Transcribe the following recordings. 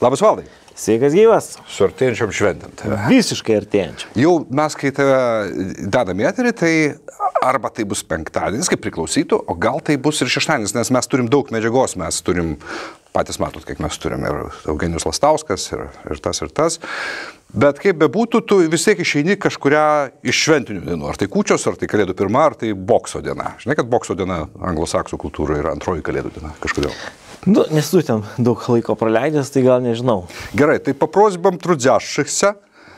Labas valdai. Sveikas gyvas. Su artėjančiam šventėm. tave. Visiškai artėjančiam. Jau mes, kai tave dedame eterį, tai arba tai bus penktadienis, kaip priklausytų, o gal tai bus ir šeštadienis, nes mes turim daug medžiagos, mes turim, patys matot, kiek mes turim ir Eugenijus Lastauskas, ir, ir tas, ir tas. Bet kaip bebūtų, tu vis tiek išeini kažkuria iš šventinių dienų. Ar tai kūčios, ar tai kalėdų pirma, ar tai bokso diena. Žinai, kad bokso diena anglosaksų kultūroje yra antroji kalėdų diena. Kažkodėl. Nu, nesu ten daug laiko praleidęs, tai gal nežinau. Герой, ты по просьбам трудящихся,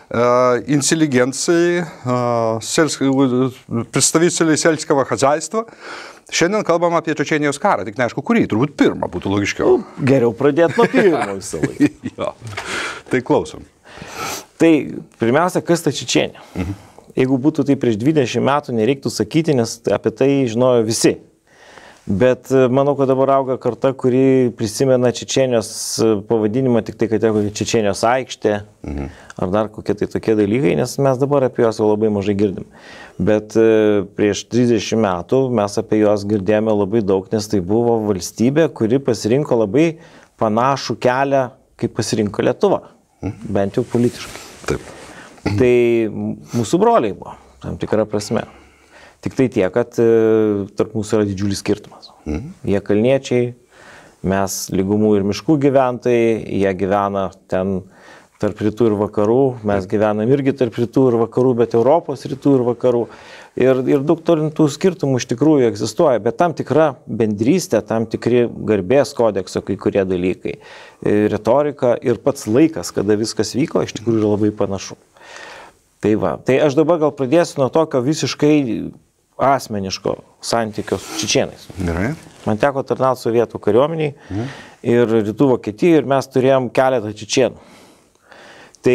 э, интеллигенции, э, сельск- представителей сельского хозяйства, šiandien kalbam apie Čečenijos karą, tik neaišku, kurį, turbūt pirmą būtų logiškiau. Geriau pradėti nuo pirmo visą laiką. jo. Tai klausom. Tai pirmiausia, kas ta Čečienė? Jeigu būtų tai prieš 20 metų, nereiktų sakyti, nes apie tai žinojo visi. Bet e, manau, kad dabar auga karta, kuri prisimena Čečienijos e, pavadinimą tik tai, kad yra Čečienijos aikštė mhm. ar dar kokie tai tokie dalykai, nes mes dabar apie juos jau labai mažai girdim. Bet e, prieš 30 metų mes apie juos girdėjome labai daug, nes tai buvo valstybė, kuri pasirinko labai panašų kelią, kaip pasirinko Lietuva. Mhm. Bent jau politiškai. Taip. Tai mūsų broliai buvo, tam tikrą prasme. Tik tai tiek, kad e, tarp mūsų yra didžiulis skirtumas. Mhm. Jie kalniečiai, mes lygumų ir miškų gyventojai, jie gyvena ten tarp rytų ir vakarų, mes gyvenam irgi tarp rytų ir vakarų, bet Europos rytų ir vakarų. Ir, ir daug tolintų skirtumų iš tikrųjų egzistuoja, bet tam tikra bendrystė, tam tikri garbės kodekso kai kurie dalykai, e, retorika ir pats laikas, kada viskas vyko, iš tikrųjų yra labai panašu. Tai va, tai aš dabar gal pradėsiu nuo tokio visiškai asmeniško santykio su čičienais. Gerai. Man teko tarnauti sovietų kariuomeniai mhm. ir rytų Vokietijoje ir mes turėjom keletą čičienų. Tai,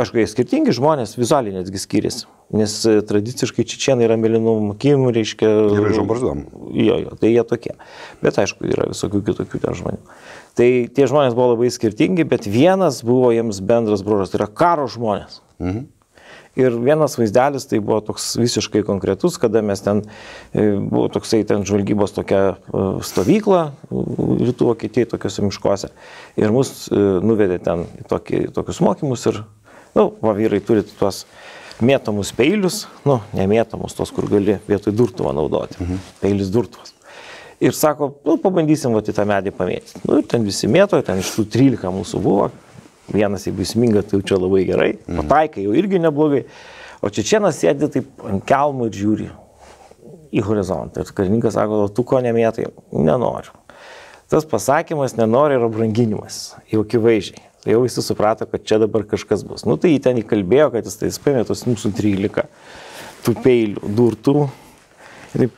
aišku, jie skirtingi žmonės, vizualiai netgi skiriasi. Nes e, tradiciškai čičienai yra mėlynų akim, reiškia... Ir žambarzdom. Jo, jo, tai jie tokie. Bet aišku, yra visokių kitokių ten žmonių. Tai tie žmonės buvo labai skirtingi, bet vienas buvo jiems bendras bruožas, tai yra karo žmonės. Mhm. Ir vienas vaizdelis tai buvo toks visiškai konkretus, kada mes ten, e, buvo toksai ten žvalgybos tokia e, stovykla, rytų Vokietijai, tokiuose miškuose. Ir mus e, nuvedė ten į tokį, tokius mokymus ir, na, nu, va vyrai turi tuos mėtomus peilius, nu, nemėtomus, tos, kur gali vietoj durtuvo naudoti. Mhm. Peilis durtuvas. Ir sako, nu, pabandysim va į tą medį pamėtyti. Nu, ir ten visi mėto, ten iš tų 13 mūsų buvo, Vienas, jeigu įsminga, tai jau čia labai gerai, mhm. pataikai jau irgi neblogai. O čečienas sėdi taip ant kelmų ir žiūri į horizontą. Ir karininkas sako, tu ko nemėtai? Nenoriu. Tas pasakymas nenori yra branginimas, jau akivaizdžiai. Tai jau visi suprato, kad čia dabar kažkas bus. Nu tai jį ten įkalbėjo, kad jis tai paėmė tos mūsų 13 tų peilių, durtų. Taip